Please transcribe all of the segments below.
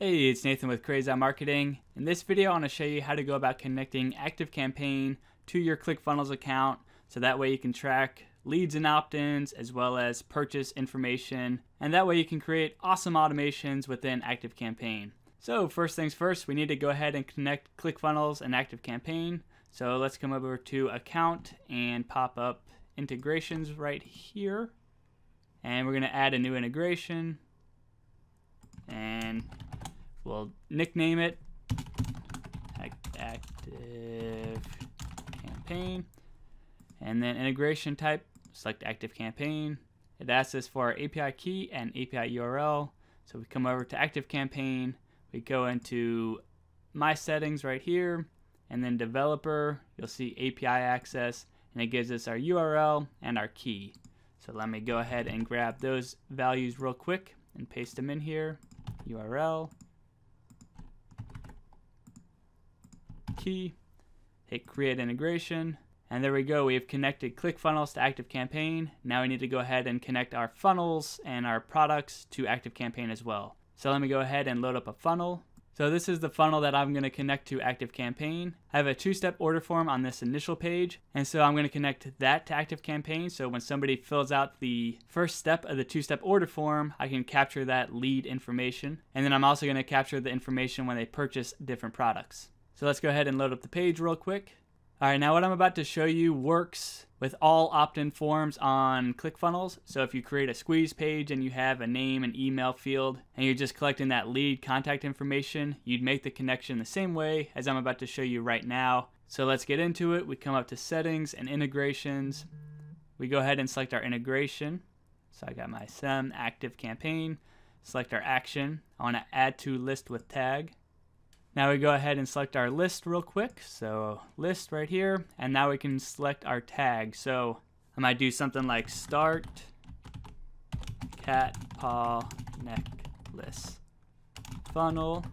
Hey, it's Nathan with Crazy Marketing. In this video, I want to show you how to go about connecting ActiveCampaign to your ClickFunnels account so that way you can track leads and opt-ins as well as purchase information and that way you can create awesome automations within ActiveCampaign. So first things first, we need to go ahead and connect ClickFunnels and ActiveCampaign. So let's come over to account and pop up integrations right here. And we're going to add a new integration We'll nickname it active campaign. And then integration type select active campaign. It asks us for our API key and API URL so we come over to active campaign. We go into my settings right here. And then developer you'll see API access. And it gives us our URL and our key. So let me go ahead and grab those values real quick and paste them in here. URL key, hit create integration, and there we go. We have connected ClickFunnels to ActiveCampaign. Now we need to go ahead and connect our funnels and our products to ActiveCampaign as well. So let me go ahead and load up a funnel. So this is the funnel that I'm going to connect to ActiveCampaign. I have a two-step order form on this initial page, and so I'm going to connect that to ActiveCampaign. So when somebody fills out the first step of the two-step order form, I can capture that lead information. And then I'm also going to capture the information when they purchase different products. So let's go ahead and load up the page real quick. All right, now what I'm about to show you works with all opt-in forms on ClickFunnels. So if you create a squeeze page and you have a name and email field and you're just collecting that lead contact information, you'd make the connection the same way as I'm about to show you right now. So let's get into it. We come up to settings and integrations. We go ahead and select our integration. So I got my SEM active campaign. Select our action. I want to add to list with tag. Now we go ahead and select our list real quick. So list right here, and now we can select our tag. So I might do something like start cat paw necklace funnel.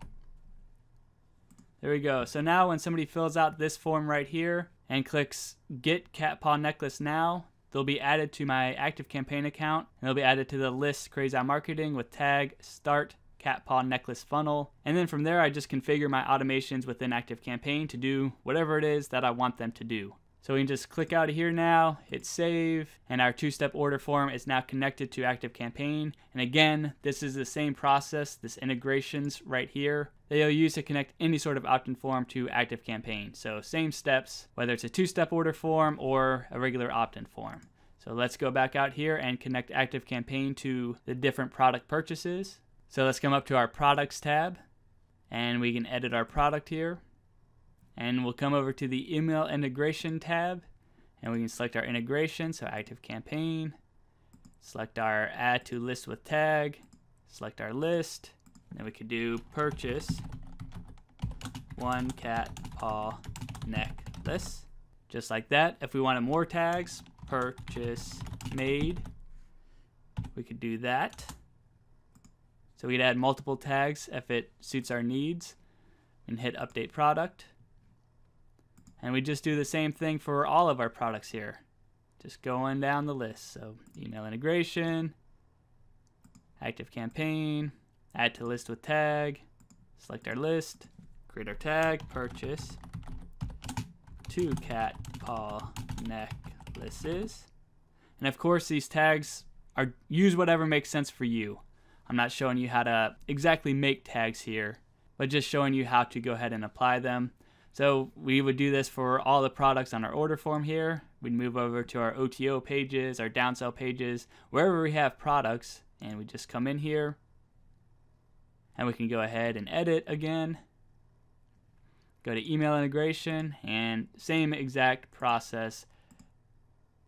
There we go. So now when somebody fills out this form right here and clicks get cat paw necklace now, they'll be added to my active campaign account and they'll be added to the list Crazy Marketing with tag start cat paw necklace funnel. And then from there, I just configure my automations within ActiveCampaign to do whatever it is that I want them to do. So we can just click out of here now, hit save, and our two-step order form is now connected to ActiveCampaign. And again, this is the same process, this integrations right here that you'll use to connect any sort of opt-in form to ActiveCampaign. So same steps, whether it's a two-step order form or a regular opt-in form. So let's go back out here and connect ActiveCampaign to the different product purchases. So let's come up to our products tab and we can edit our product here. And we'll come over to the email integration tab and we can select our integration, so active campaign, select our add to list with tag, select our list, and we could do purchase one cat paw necklace. Just like that. If we wanted more tags, purchase made, we could do that. So we'd add multiple tags if it suits our needs and hit update product. And we just do the same thing for all of our products here. Just going down the list. So email integration, active campaign, add to list with tag, select our list, create our tag, purchase, two cat paw necklaces. And of course these tags are use whatever makes sense for you. I'm not showing you how to exactly make tags here, but just showing you how to go ahead and apply them. So we would do this for all the products on our order form here. We'd move over to our OTO pages, our downsell pages, wherever we have products, and we just come in here and we can go ahead and edit again. Go to email integration and same exact process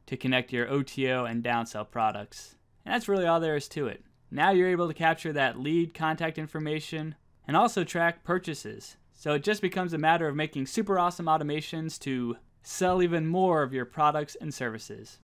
to connect your OTO and downsell products. And that's really all there is to it. Now you're able to capture that lead contact information and also track purchases. So it just becomes a matter of making super awesome automations to sell even more of your products and services.